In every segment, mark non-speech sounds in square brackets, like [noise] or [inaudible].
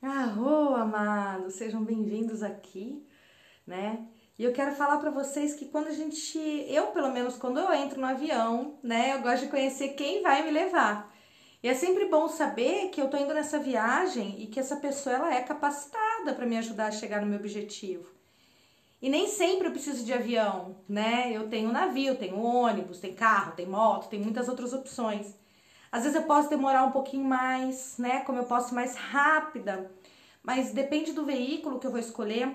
Arro, amados, sejam bem-vindos aqui, né? E eu quero falar para vocês que quando a gente, eu pelo menos quando eu entro no avião, né, eu gosto de conhecer quem vai me levar. E é sempre bom saber que eu tô indo nessa viagem e que essa pessoa ela é capacitada para me ajudar a chegar no meu objetivo. E nem sempre eu preciso de avião, né? Eu tenho navio, tenho ônibus, tem carro, tem moto, tem muitas outras opções. Às vezes eu posso demorar um pouquinho mais, né? Como eu posso mais rápida, mas depende do veículo que eu vou escolher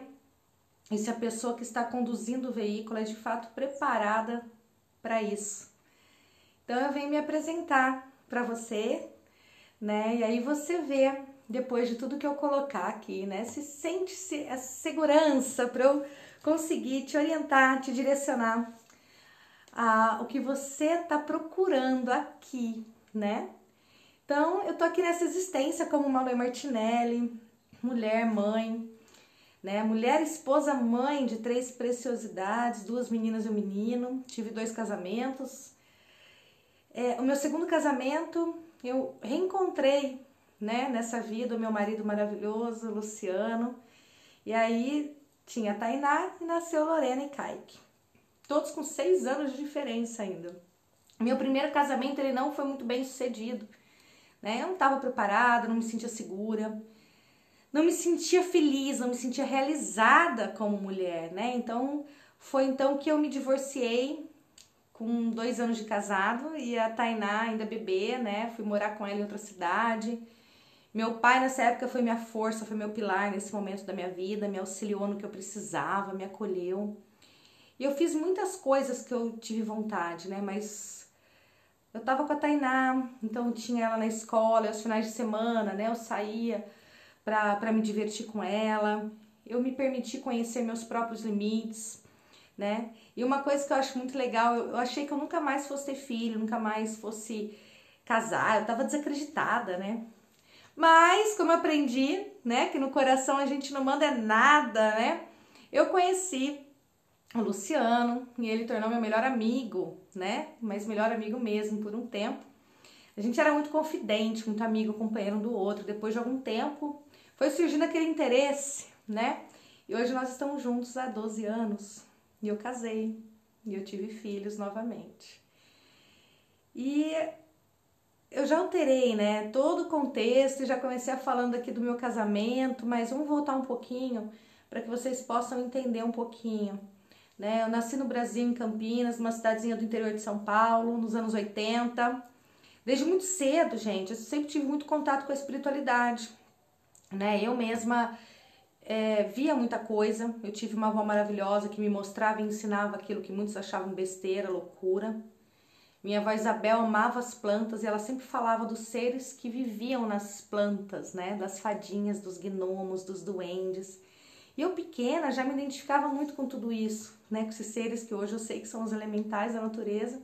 e se a pessoa que está conduzindo o veículo é de fato preparada para isso. Então eu venho me apresentar para você, né? E aí você vê depois de tudo que eu colocar aqui, né? Se sente -se a segurança para eu conseguir te orientar, te direcionar a o que você está procurando aqui, né? Então, eu tô aqui nessa existência como Malu Martinelli, mulher, mãe, né? Mulher, esposa, mãe de três preciosidades, duas meninas e um menino. Tive dois casamentos. É, o meu segundo casamento, eu reencontrei, né, nessa vida, o meu marido maravilhoso, Luciano. E aí tinha a Tainá e nasceu Lorena e Kaique. Todos com seis anos de diferença ainda. Meu primeiro casamento ele não foi muito bem sucedido. Né? Eu não estava preparada, não me sentia segura, não me sentia feliz, não me sentia realizada como mulher, né? Então foi então que eu me divorciei com dois anos de casado e a Tainá ainda bebê, né? Fui morar com ela em outra cidade. Meu pai nessa época foi minha força, foi meu pilar nesse momento da minha vida, me auxiliou no que eu precisava, me acolheu. Eu fiz muitas coisas que eu tive vontade, né? Mas eu tava com a Tainá, então tinha ela na escola, aos finais de semana, né? Eu saía pra, pra me divertir com ela. Eu me permiti conhecer meus próprios limites, né? E uma coisa que eu acho muito legal, eu, eu achei que eu nunca mais fosse ter filho, nunca mais fosse casar, eu tava desacreditada, né? Mas, como eu aprendi, né, que no coração a gente não manda nada, né? Eu conheci o Luciano e ele tornou meu melhor amigo, né? Mas melhor amigo mesmo por um tempo. A gente era muito confidente, muito amigo, companheiro um do outro. Depois de algum tempo, foi surgindo aquele interesse, né? E hoje nós estamos juntos há 12 anos. E eu casei. E eu tive filhos novamente. E eu já alterei, né? Todo o contexto, já comecei a falando aqui do meu casamento, mas vamos voltar um pouquinho para que vocês possam entender um pouquinho né? Eu nasci no Brasil, em Campinas, uma cidadezinha do interior de São Paulo, nos anos 80. Desde muito cedo, gente, eu sempre tive muito contato com a espiritualidade. Né? Eu mesma é, via muita coisa. Eu tive uma avó maravilhosa que me mostrava e ensinava aquilo que muitos achavam besteira, loucura. Minha avó Isabel amava as plantas e ela sempre falava dos seres que viviam nas plantas, né? Das fadinhas, dos gnomos, dos duendes. E eu pequena já me identificava muito com tudo isso, né? Com esses seres que hoje eu sei que são os elementais da natureza.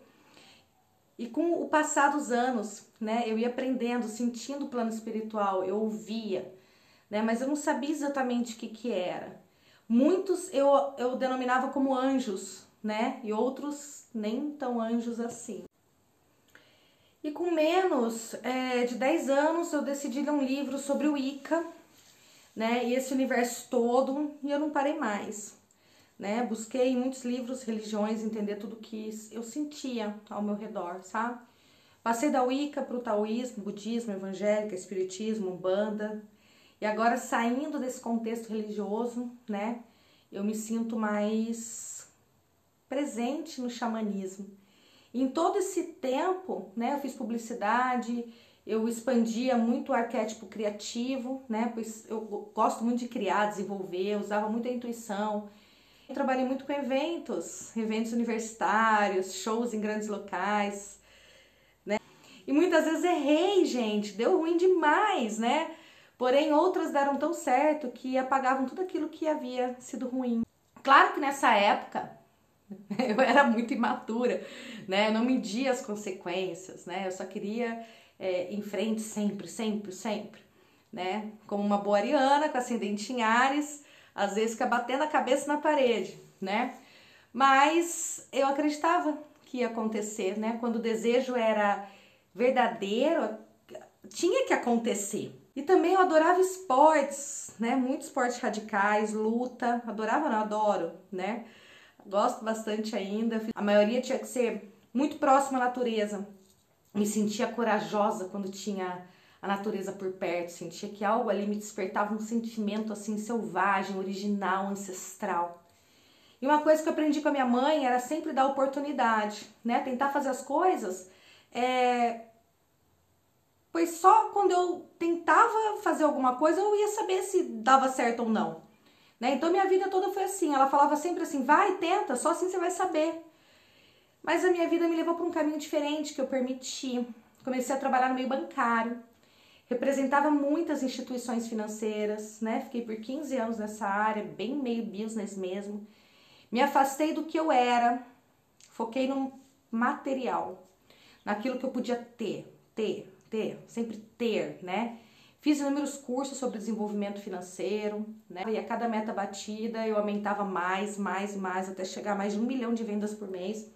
E com o passar dos anos, né, eu ia aprendendo, sentindo o plano espiritual, eu ouvia, né, mas eu não sabia exatamente o que, que era. Muitos eu, eu denominava como anjos, né, e outros nem tão anjos assim. E com menos é, de 10 anos eu decidi ler um livro sobre o Ica, né? E esse universo todo, e eu não parei mais, né? Busquei muitos livros, religiões, entender tudo que eu sentia ao meu redor, sabe? Passei da Wicca para o taoísmo, budismo, evangélica, espiritismo, umbanda. E agora saindo desse contexto religioso, né? Eu me sinto mais presente no xamanismo. Em todo esse tempo, né, eu fiz publicidade, eu expandia muito o arquétipo criativo, né? Pois eu gosto muito de criar, desenvolver, usava muito a intuição. Eu trabalhei muito com eventos, eventos universitários, shows em grandes locais, né? E muitas vezes errei, gente, deu ruim demais, né? Porém, outras deram tão certo que apagavam tudo aquilo que havia sido ruim. Claro que nessa época [laughs] eu era muito imatura, né? Eu não media as consequências, né? Eu só queria é, em frente sempre, sempre, sempre, né? Como uma boa ariana, com ascendente em Ares, às vezes fica batendo a cabeça na parede, né? Mas eu acreditava que ia acontecer, né? Quando o desejo era verdadeiro, tinha que acontecer. E também eu adorava esportes, né? Muitos esportes radicais, luta. Adorava, não, adoro, né? Gosto bastante ainda. A maioria tinha que ser muito próxima à natureza. Me sentia corajosa quando tinha a natureza por perto, sentia que algo ali me despertava um sentimento assim selvagem, original, ancestral. E uma coisa que eu aprendi com a minha mãe era sempre dar oportunidade, né? Tentar fazer as coisas. É... Pois só quando eu tentava fazer alguma coisa eu ia saber se dava certo ou não. Né? Então minha vida toda foi assim. Ela falava sempre assim: vai, tenta, só assim você vai saber. Mas a minha vida me levou para um caminho diferente que eu permiti. Comecei a trabalhar no meio bancário, representava muitas instituições financeiras, né? Fiquei por 15 anos nessa área, bem meio business mesmo. Me afastei do que eu era, foquei no material, naquilo que eu podia ter, ter, ter, sempre ter, né? Fiz inúmeros cursos sobre desenvolvimento financeiro, né? E a cada meta batida eu aumentava mais, mais, mais, até chegar a mais de um milhão de vendas por mês.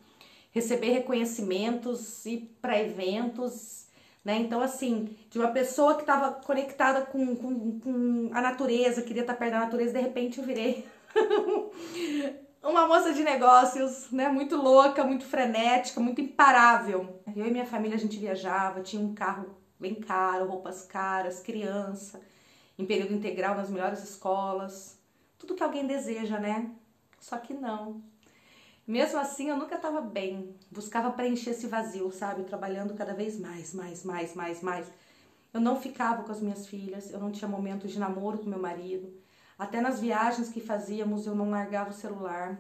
Receber reconhecimentos e para eventos, né? Então, assim, de uma pessoa que estava conectada com, com, com a natureza, queria estar perto da natureza, de repente eu virei [laughs] uma moça de negócios, né? Muito louca, muito frenética, muito imparável. Eu e minha família a gente viajava, tinha um carro bem caro, roupas caras, criança, em período integral nas melhores escolas, tudo que alguém deseja, né? Só que não. Mesmo assim, eu nunca estava bem. Buscava preencher esse vazio, sabe? Trabalhando cada vez mais, mais, mais, mais, mais. Eu não ficava com as minhas filhas, eu não tinha momentos de namoro com meu marido. Até nas viagens que fazíamos, eu não largava o celular.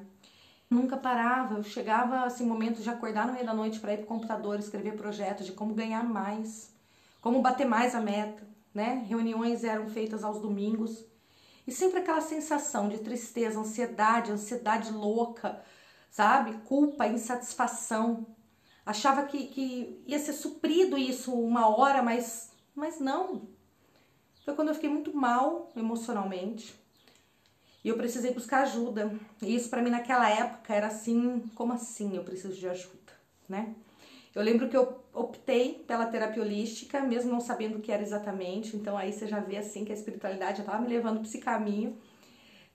Nunca parava, eu chegava assim momentos de acordar no meio da noite para ir para o computador, escrever projetos de como ganhar mais, como bater mais a meta, né? Reuniões eram feitas aos domingos. E sempre aquela sensação de tristeza, ansiedade, ansiedade louca, sabe? Culpa, insatisfação. Achava que, que ia ser suprido isso uma hora, mas, mas não. Foi quando eu fiquei muito mal emocionalmente. E eu precisei buscar ajuda. E isso para mim naquela época era assim, como assim eu preciso de ajuda, né? Eu lembro que eu optei pela terapia holística, mesmo não sabendo o que era exatamente. Então aí você já vê assim que a espiritualidade estava me levando para esse caminho.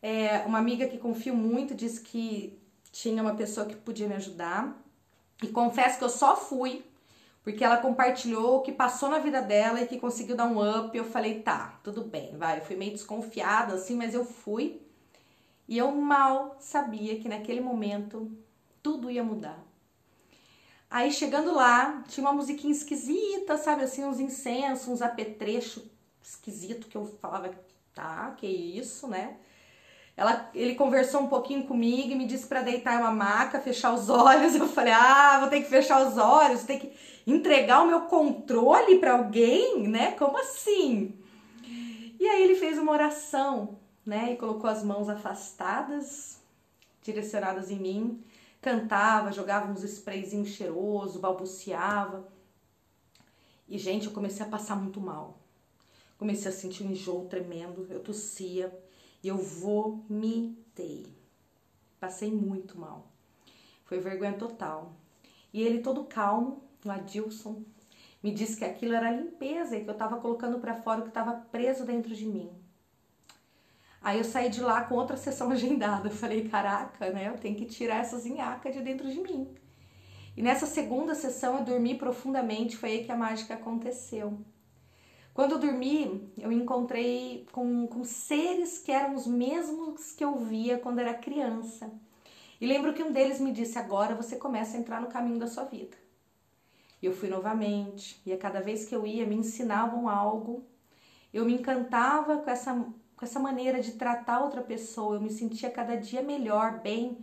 É, uma amiga que confio muito disse que tinha uma pessoa que podia me ajudar. E confesso que eu só fui porque ela compartilhou o que passou na vida dela e que conseguiu dar um up. Eu falei, tá, tudo bem, vai. Eu fui meio desconfiada assim, mas eu fui. E eu mal sabia que naquele momento tudo ia mudar. Aí chegando lá, tinha uma musiquinha esquisita, sabe assim, uns incensos, uns apetrechos esquisito que eu falava, tá, que isso, né? Ela, ele conversou um pouquinho comigo e me disse para deitar uma maca, fechar os olhos. [laughs] Eu falei: "Ah, vou ter que fechar os olhos, ter que entregar o meu controle para alguém, né? Como assim?" E aí ele fez uma oração né? E colocou as mãos afastadas, direcionadas em mim, cantava, jogava uns sprayzinhos cheiroso, balbuciava. E, gente, eu comecei a passar muito mal. Comecei a sentir um enjoo tremendo, eu tossia e eu vomitei. Passei muito mal. Foi vergonha total. E ele todo calmo, o Adilson, me disse que aquilo era limpeza e que eu estava colocando para fora o que estava preso dentro de mim. Aí eu saí de lá com outra [laughs] sessão agendada. Eu falei, caraca, né? Eu tenho que tirar essas zinhacas de dentro de mim. E nessa segunda sessão eu dormi profundamente, foi aí que a mágica aconteceu. Quando eu dormi, eu encontrei com, com seres que eram os mesmos que eu via quando era criança. E lembro que um deles me disse: agora você começa a entrar no caminho da sua vida. E eu fui novamente, e a cada vez que eu ia, me ensinavam algo. Eu me encantava com essa com essa maneira de tratar outra pessoa. Eu me sentia cada dia melhor, bem.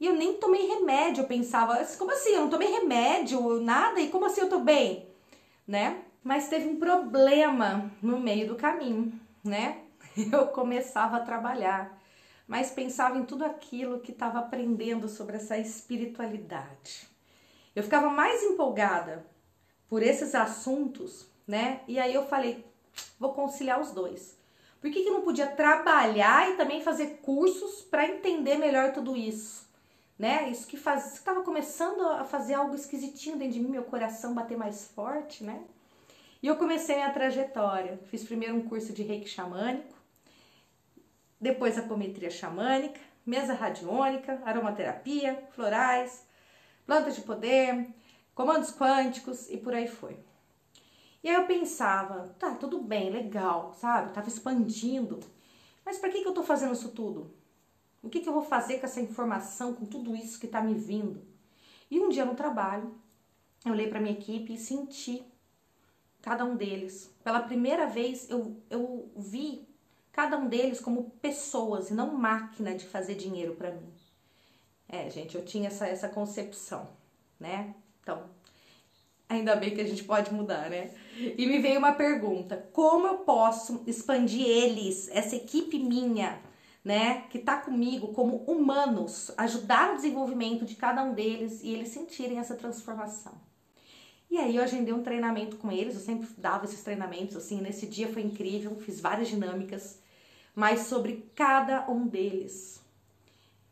E eu nem tomei remédio, eu pensava, como assim? Eu não tomei remédio, nada, e como assim eu tô bem? Né? Mas teve um problema no meio do caminho, né? [laughs] Eu começava a trabalhar, mas pensava em tudo aquilo que estava aprendendo sobre essa espiritualidade. Eu ficava mais empolgada por esses assuntos, né? E aí eu falei, vou conciliar os dois. Por que, que não podia trabalhar e também fazer cursos para entender melhor tudo isso? Né? Isso que estava começando a fazer algo esquisitinho dentro de mim, meu coração bater mais forte, né? E eu comecei minha trajetória. Fiz primeiro um curso de reiki xamânico, depois apometria xamânica, mesa radiônica, aromaterapia, florais, plantas de poder, comandos quânticos e por aí foi. E aí eu pensava, tá, tudo bem, legal, sabe? tava expandindo. Mas para que, que eu tô fazendo isso tudo? O que, que eu vou fazer com essa informação, com tudo isso que tá me vindo? E um dia no trabalho, eu olhei para minha equipe e senti cada um deles. Pela primeira vez eu, eu vi cada um deles como pessoas e não máquina de fazer dinheiro para mim. É, gente, eu tinha essa, essa concepção, né? Então, ainda bem que a gente pode mudar, né? E me veio uma pergunta: como eu posso expandir eles, essa equipe minha, né, que tá comigo como humanos, ajudar no desenvolvimento de cada um deles e eles sentirem essa transformação? E aí eu agendei um treinamento com eles, eu sempre dava esses treinamentos, assim, nesse dia foi incrível, fiz várias dinâmicas, mas sobre cada um deles.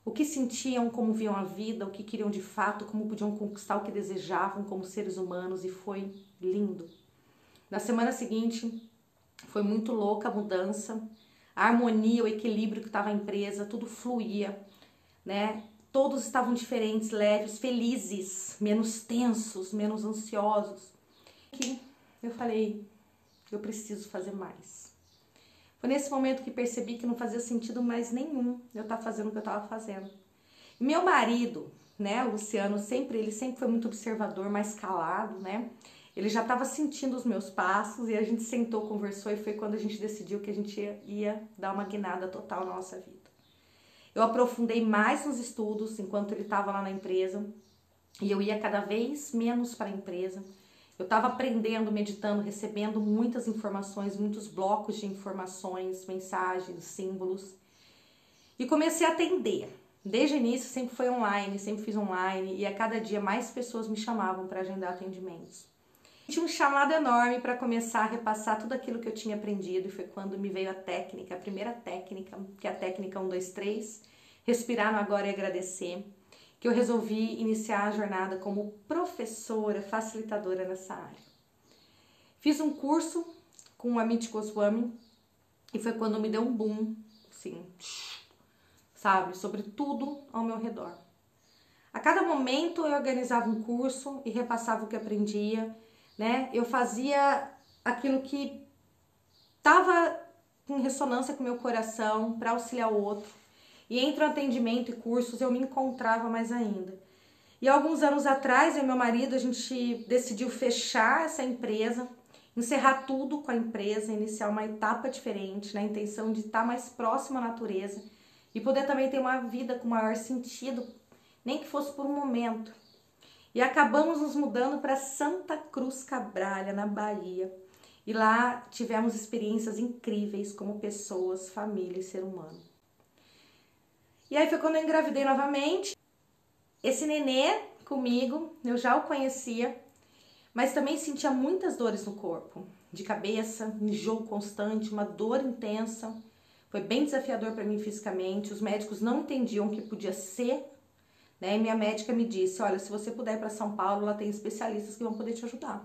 O que sentiam, como viam a vida, o que queriam de fato, como podiam conquistar o que desejavam como seres humanos e foi lindo. Na semana seguinte, foi muito louca a mudança, a harmonia, o equilíbrio que estava a empresa, tudo fluía, né? Todos estavam diferentes, leves, felizes, menos tensos, menos ansiosos. Que eu falei, eu preciso fazer mais. Foi nesse momento que percebi que não fazia sentido mais nenhum eu estar tá fazendo o que eu estava fazendo. meu marido, né, Luciano, sempre ele sempre foi muito observador, mais calado, né? Ele já estava sentindo os meus passos e a gente sentou, conversou e foi quando a gente decidiu que a gente ia, ia dar uma guinada total na nossa vida. Eu aprofundei mais nos estudos enquanto ele estava lá na empresa e eu ia cada vez menos para a empresa. Eu estava aprendendo, meditando, recebendo muitas informações, muitos blocos de informações, mensagens, símbolos. E comecei a atender. Desde o início sempre foi online, sempre fiz online e a cada dia mais pessoas me chamavam para agendar atendimentos. Tinha um chamado enorme para começar a repassar tudo aquilo que eu tinha aprendido e foi quando me veio a técnica, a primeira técnica, que é a técnica 1, 2, 3, respirar no agora e agradecer, que eu resolvi iniciar a jornada como professora facilitadora nessa área. Fiz um curso com o Amit Goswami e foi quando me deu um boom, assim, sabe, sobre tudo ao meu redor. A cada momento eu organizava um curso e repassava o que aprendia né? Eu fazia aquilo que estava em ressonância com o meu coração para auxiliar o outro. E entre o atendimento e cursos eu me encontrava mais ainda. E alguns anos atrás, eu e meu marido, a gente decidiu fechar essa empresa, encerrar tudo com a empresa, iniciar uma etapa diferente, na intenção de estar mais próximo à natureza e poder também ter uma vida com maior sentido, nem que fosse por um momento. E acabamos nos mudando para Santa Cruz Cabralha, na Bahia. E lá tivemos experiências incríveis como pessoas, família e ser humano. E aí foi quando eu engravidei novamente. Esse nenê comigo, eu já o conhecia, mas também sentia muitas dores no corpo, de cabeça, enjoo constante, uma dor intensa. Foi bem desafiador para mim fisicamente. Os médicos não entendiam o que podia ser né? E minha médica me disse: olha, se você puder ir para São Paulo, lá tem especialistas que vão poder te ajudar.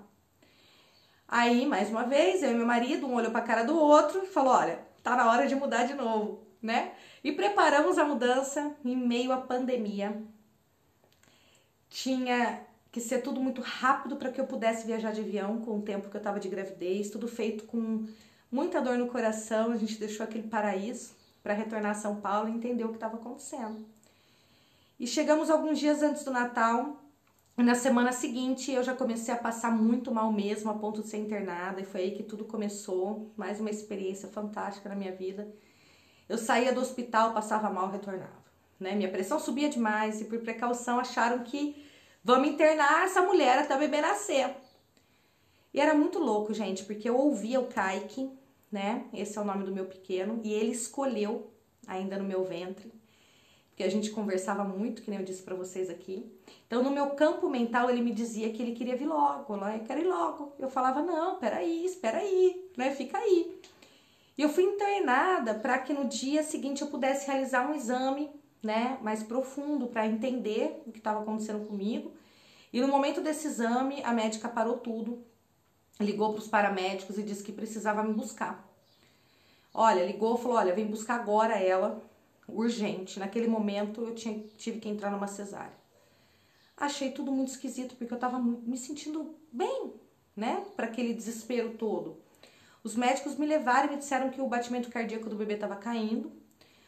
Aí, mais uma vez, eu e meu marido, um olhou para a cara do outro e falou: olha, tá na hora de mudar de novo, né? E preparamos a mudança em meio à pandemia. Tinha que ser tudo muito rápido para que eu pudesse viajar de avião com o tempo que eu estava de gravidez, tudo feito com muita dor no coração. A gente deixou aquele paraíso para retornar a São Paulo e entender o que estava acontecendo. E chegamos alguns dias antes do Natal. E na semana seguinte eu já comecei a passar muito mal mesmo, a ponto de ser internada, e foi aí que tudo começou. Mais uma experiência fantástica na minha vida. Eu saía do hospital, passava mal, retornava. Né? Minha pressão subia demais e por precaução acharam que vamos internar essa mulher até o bebê nascer. E era muito louco, gente, porque eu ouvia o Kaique, né? Esse é o nome do meu pequeno, e ele escolheu ainda no meu ventre que a gente conversava muito, que nem eu disse para vocês aqui. Então, no meu campo mental, ele me dizia que ele queria vir logo, lá, eu quero ir logo. Eu falava, não, peraí, espera aí, né, fica aí. E eu fui internada para que no dia seguinte eu pudesse realizar um exame, né, mais profundo para entender o que estava acontecendo comigo. E no momento desse exame, a médica parou tudo ligou para os paramédicos e disse que precisava me buscar. Olha, ligou, falou: "Olha, vem buscar agora ela, urgente". Naquele momento eu tinha, tive que entrar numa cesárea. Achei tudo muito esquisito porque eu estava me sentindo bem, né, para aquele desespero todo. Os médicos me levaram e me disseram que o batimento cardíaco do bebê estava caindo.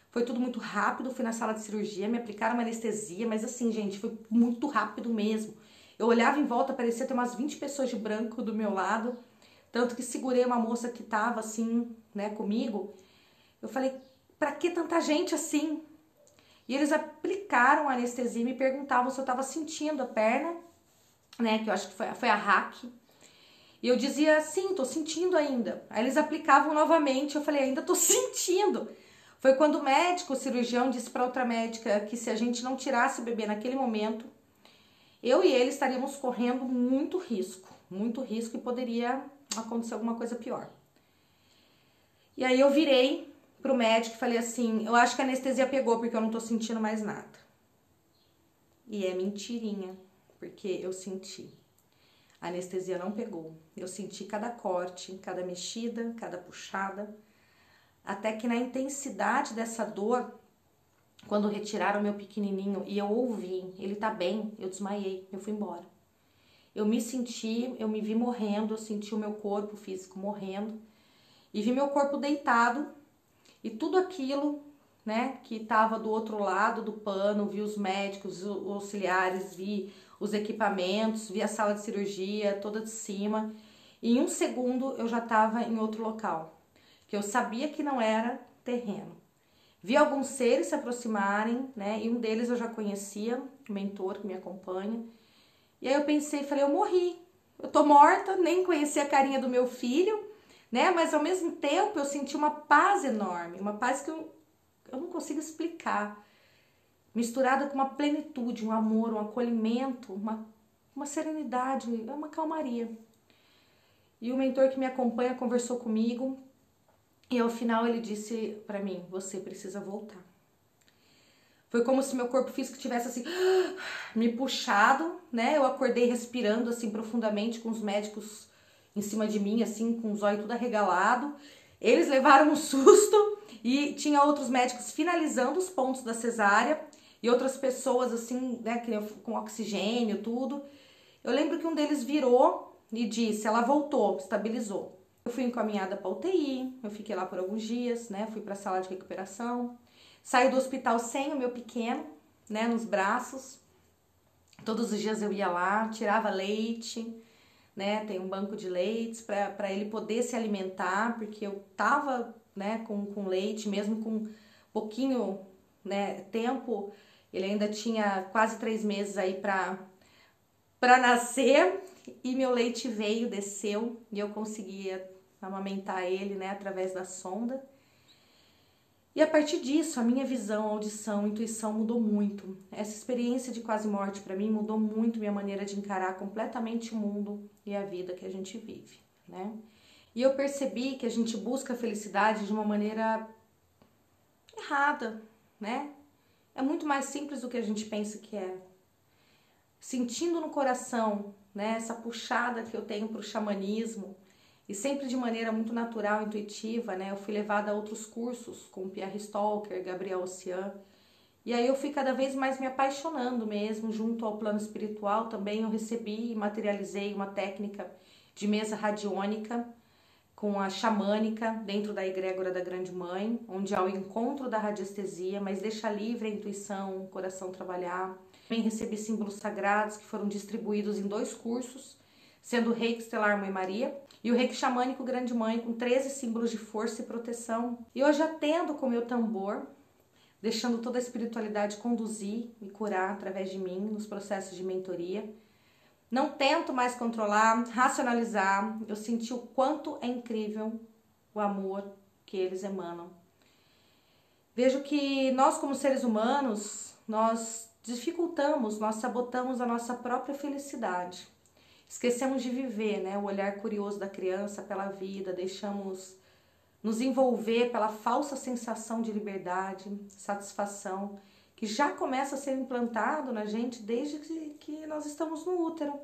Foi tudo muito rápido, fui na sala de cirurgia, me aplicaram uma anestesia, mas assim, gente, foi muito rápido mesmo. Eu olhava em volta, parecia ter umas 20 pessoas de branco do meu lado. Tanto que segurei uma moça que tava assim, né, comigo. Eu falei, pra que tanta gente assim? E eles aplicaram a anestesia e me perguntavam se eu tava sentindo a perna, né, que eu acho que foi, foi a hack. E eu dizia, sim, tô sentindo ainda. Aí eles aplicavam novamente, eu falei, ainda tô sentindo. Foi quando o médico, o cirurgião, disse para outra médica que se a gente não tirasse o bebê naquele momento, eu e ele estaríamos correndo muito risco, muito risco e poderia acontecer alguma coisa pior. E aí eu virei pro médico e falei assim: eu acho que a anestesia pegou porque eu não tô sentindo mais nada. E é mentirinha, porque eu senti. A anestesia não pegou. Eu senti cada corte, cada mexida, cada puxada, até que na intensidade dessa dor, quando retiraram meu pequenininho e eu ouvi, ele tá bem, eu desmaiei, eu fui embora. Eu me senti, eu me vi morrendo, eu senti o meu corpo físico morrendo e vi meu corpo deitado e tudo aquilo, né, que estava do outro lado do pano, vi os médicos, os auxiliares, vi os equipamentos, vi a sala de cirurgia toda de cima. E em um segundo eu já estava em outro local, que eu sabia que não era terreno. Vi alguns seres se aproximarem, né? E um deles eu já conhecia, o mentor que me acompanha. E aí eu pensei, falei, eu morri. Eu tô morta, nem conheci a carinha do meu filho, né? Mas ao mesmo tempo eu senti uma paz enorme, uma paz que eu, eu não consigo explicar. Misturada com uma plenitude, um amor, um acolhimento, uma, uma serenidade, uma calmaria. E o mentor que me acompanha conversou comigo e ao final ele disse para mim: Você precisa voltar. Foi como se meu corpo físico tivesse assim [gasps] me puxado, né? Eu acordei respirando assim profundamente com os médicos em cima de mim, assim, com os olhos tudo arregalado. Eles levaram um [laughs] susto e tinha outros médicos finalizando os pontos da cesárea e outras pessoas assim, né, com oxigênio, tudo. Eu lembro que um deles virou e disse: "Ela voltou, estabilizou". Eu fui encaminhada para UTI, eu fiquei lá por alguns dias, né? Fui para a sala de recuperação. Saí do hospital sem o meu pequeno, né, nos braços. Todos os dias eu ia lá, tirava leite, né? Tem um banco de leites para ele poder se alimentar, porque eu tava, né, com, com leite, mesmo com pouquinho, né, tempo, ele ainda tinha quase três meses aí para para nascer e meu leite veio, desceu e eu conseguia amamentar ele, né, através da sonda. E a partir disso, a minha visão, audição, intuição mudou muito. Essa experiência de quase morte para mim mudou muito minha maneira de encarar completamente o mundo e a vida que a gente vive, né? E eu percebi que a gente busca a felicidade de uma maneira errada, né? É muito mais simples do que a gente pensa que é. Sentindo no coração, né, essa puxada que eu tenho para o xamanismo, e sempre de maneira muito natural, intuitiva, né? Eu fui levada a outros cursos com Pierre Stalker, Gabriel Ocean. E aí eu fui cada vez mais me apaixonando mesmo, junto ao plano espiritual também eu recebi e materializei uma técnica de mesa radiônica com a xamânica dentro da egrégora da Grande Mãe, onde há o encontro da radiestesia, mas deixa livre a intuição, o coração trabalhar. Também recebi símbolos sagrados que foram distribuídos em dois cursos, sendo o Reiki Estelar Mãe Maria e o reiki xamânico Grande Mãe com 13 símbolos de força e proteção. E hoje atendo com meu tambor, deixando toda a espiritualidade conduzir e curar através de mim nos processos de mentoria. Não tento mais controlar, racionalizar. Eu senti o quanto é incrível o amor que eles emanam. Vejo que nós como seres humanos, nós dificultamos, nós sabotamos a nossa própria felicidade. Esquecemos de viver, né? O olhar curioso da criança pela vida, deixamos nos envolver pela falsa sensação de liberdade, satisfação, que já começa a ser implantado na gente desde que nós estamos no útero.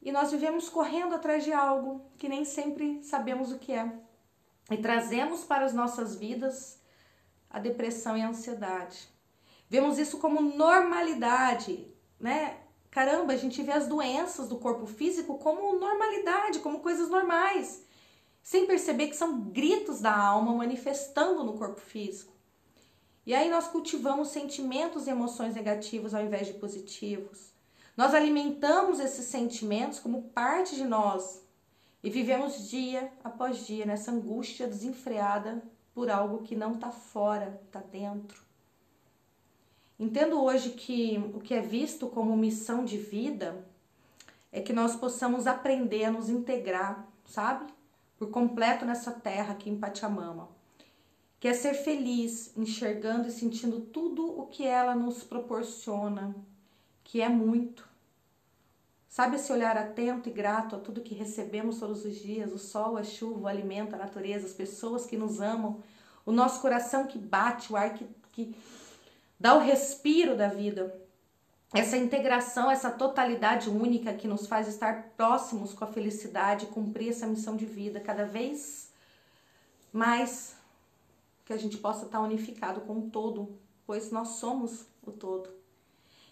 e nós vivemos correndo atrás de algo que nem sempre sabemos o que é. E trazemos para as nossas vidas a depressão e a ansiedade. Vemos isso como normalidade, né? Caramba, a gente vê as doenças do corpo físico como normalidade, como coisas normais, sem perceber que são gritos da alma manifestando no corpo físico. E aí nós cultivamos sentimentos e emoções negativos ao invés de positivos. Nós alimentamos esses sentimentos como parte de nós e vivemos dia após dia nessa angústia desenfreada por algo que não está fora, está dentro. Entendo hoje que o que é visto como missão de vida é que nós possamos aprender a nos integrar, sabe? Por completo nessa terra aqui em Pachamama. Que é ser feliz, enxergando e sentindo tudo o que ela nos proporciona, que é muito. Sabe esse olhar atento e grato a tudo que recebemos todos os dias, o sol, a chuva, o alimento, a natureza, as pessoas que nos amam, o nosso coração que bate, o ar que, que dá o respiro da vida. Essa integração, essa totalidade única que nos faz estar próximos com a felicidade, cumprir essa missão de vida cada vez mais que a gente possa estar unificado com o todo, pois nós somos o todo.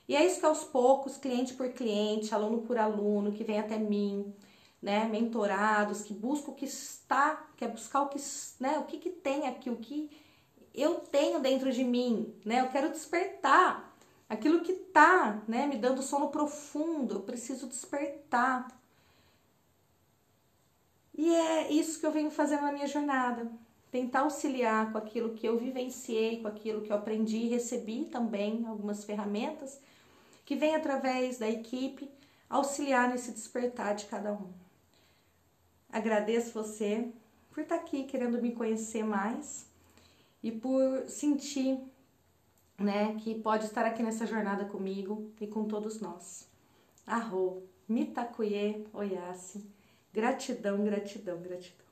E é isso que aos poucos, cliente por cliente, aluno por aluno, que vem até mim, né, mentorados, que buscam o que está, quer buscar o que, né, o que, que tem aqui, o que eu tenho dentro de mim, né? Eu quero despertar aquilo que tá, né, me dando sono profundo, eu preciso despertar. E é isso que eu venho fazendo na minha jornada, tentar auxiliar com aquilo que eu vivenciei, com aquilo que eu aprendi e recebi também algumas ferramentas que vem através da equipe auxiliar nesse despertar de cada um. Agradeço você por estar aqui querendo me conhecer mais e por sentir, né, que pode estar aqui nessa jornada comigo e com todos nós. Arro, mitakuye oyase. Gratidão, gratidão, gratidão.